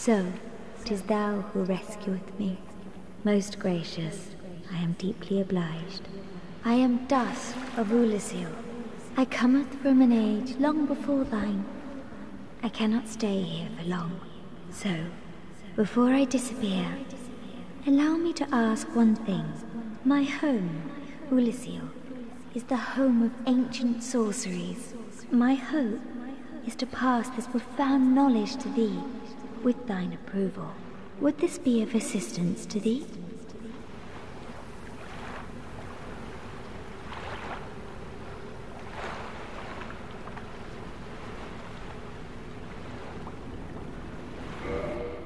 So, 'tis thou who rescueth me. Most gracious, I am deeply obliged. I am Dusk of Oolacile. I cometh from an age long before thine. I cannot stay here for long. So, before I disappear, allow me to ask one thing. My home, Oolacile, is the home of ancient sorceries. My hope is to pass this profound knowledge to thee with thine approval. Would this be of assistance to thee?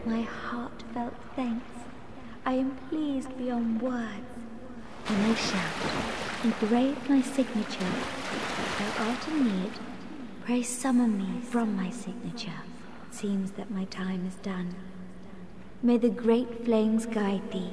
My heartfelt thanks. I am pleased beyond words. When I shall engrave my signature. Thou art in need, pray summon me from my signature. Seems that my time is done. May the great flames guide thee